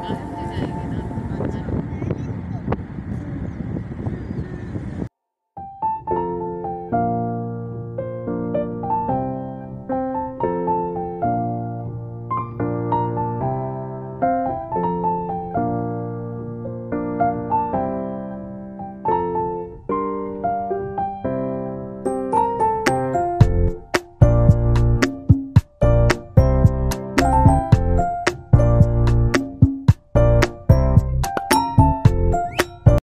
啊要不就讲一遍